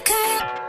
okay.